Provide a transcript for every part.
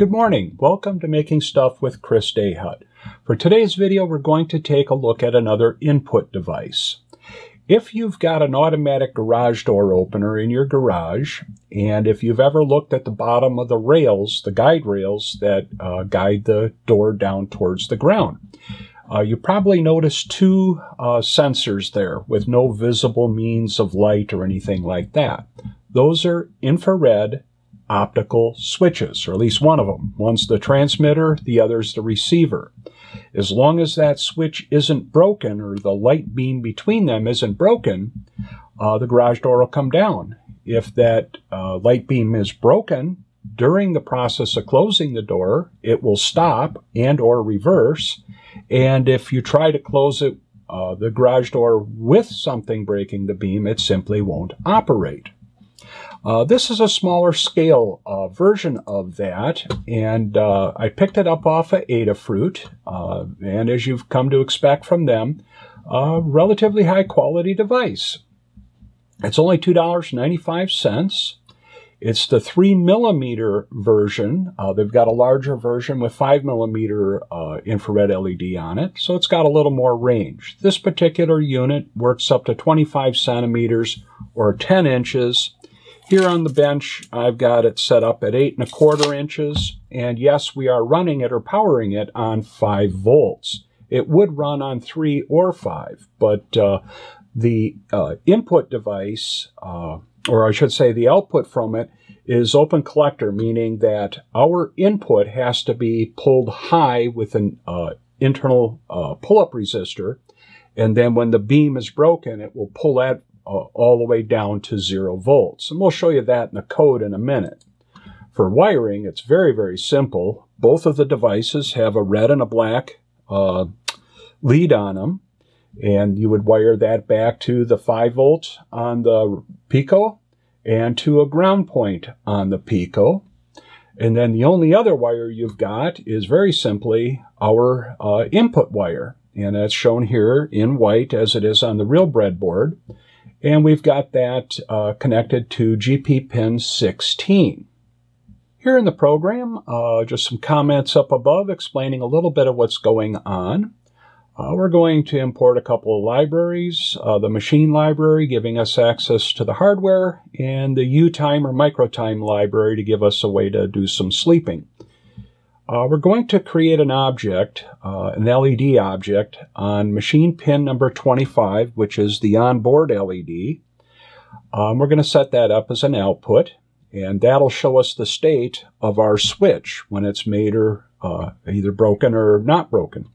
Good morning. Welcome to Making Stuff with Chris DeHut. For today's video, we're going to take a look at another input device. If you've got an automatic garage door opener in your garage, and if you've ever looked at the bottom of the rails, the guide rails that uh, guide the door down towards the ground, uh, you probably noticed two uh, sensors there with no visible means of light or anything like that. Those are infrared optical switches, or at least one of them. One's the transmitter, the other's the receiver. As long as that switch isn't broken or the light beam between them isn't broken, uh, the garage door will come down. If that uh, light beam is broken during the process of closing the door, it will stop and or reverse. And if you try to close it, uh, the garage door with something breaking the beam, it simply won't operate. Uh, this is a smaller scale uh, version of that, and uh, I picked it up off of Adafruit, uh, and as you've come to expect from them, a relatively high quality device. It's only $2.95. It's the 3 millimeter version. Uh, they've got a larger version with 5 millimeter uh, infrared LED on it, so it's got a little more range. This particular unit works up to 25 centimeters or 10 inches here on the bench, I've got it set up at eight and a quarter inches. And yes, we are running it or powering it on five volts. It would run on three or five, but uh, the uh, input device, uh, or I should say the output from it, is open collector, meaning that our input has to be pulled high with an uh, internal uh, pull-up resistor. And then when the beam is broken, it will pull that all the way down to zero volts. And we'll show you that in the code in a minute. For wiring, it's very, very simple. Both of the devices have a red and a black uh, lead on them. And you would wire that back to the 5 volt on the Pico and to a ground point on the Pico. And then the only other wire you've got is very simply our uh, input wire. And that's shown here in white as it is on the real breadboard. And we've got that uh, connected to GP pin 16. Here in the program, uh, just some comments up above explaining a little bit of what's going on. Uh, we're going to import a couple of libraries, uh, the machine library giving us access to the hardware, and the U-time or microtime library to give us a way to do some sleeping. Uh, we're going to create an object, uh, an LED object, on machine pin number 25, which is the onboard LED. Um, we're going to set that up as an output, and that'll show us the state of our switch when it's made or uh, either broken or not broken.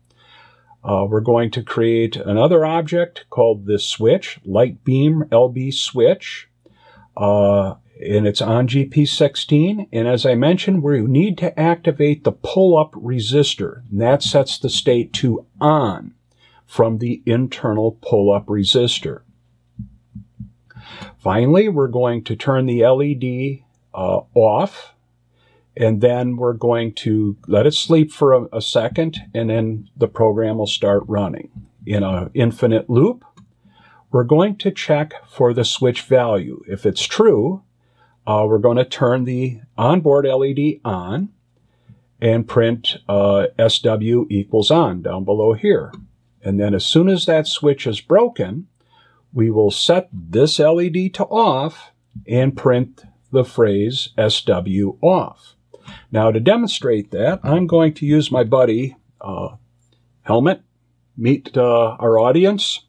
Uh, we're going to create another object called this switch, light beam LB switch. Uh, and it's on GP16. And as I mentioned, we need to activate the pull-up resistor. And that sets the state to on from the internal pull-up resistor. Finally, we're going to turn the LED uh, off, and then we're going to let it sleep for a, a second, and then the program will start running. In an infinite loop, we're going to check for the switch value. If it's true, uh, we're going to turn the onboard LED on and print uh, SW equals on down below here. And then as soon as that switch is broken, we will set this LED to off and print the phrase SW off. Now to demonstrate that, I'm going to use my buddy uh, Helmet, meet uh, our audience.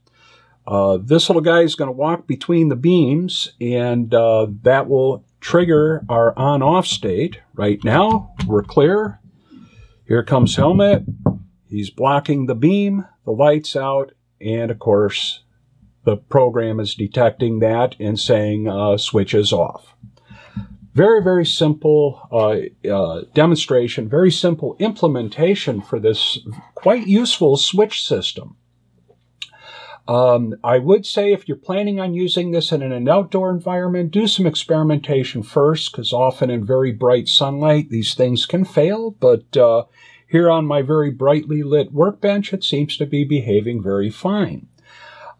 Uh, this little guy is going to walk between the beams and uh, that will trigger our on-off state. Right now, we're clear. Here comes helmet. He's blocking the beam, the light's out, and of course, the program is detecting that and saying uh, switch is off. Very, very simple uh, uh, demonstration, very simple implementation for this quite useful switch system. Um, I would say if you're planning on using this in an outdoor environment, do some experimentation first, because often in very bright sunlight, these things can fail. But uh, here on my very brightly lit workbench, it seems to be behaving very fine.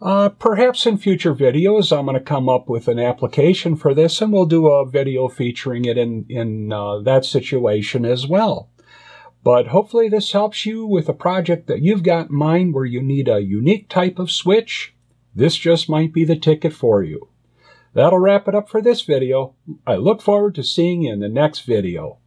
Uh, perhaps in future videos, I'm going to come up with an application for this and we'll do a video featuring it in, in uh, that situation as well. But hopefully this helps you with a project that you've got in mind where you need a unique type of switch. This just might be the ticket for you. That'll wrap it up for this video. I look forward to seeing you in the next video.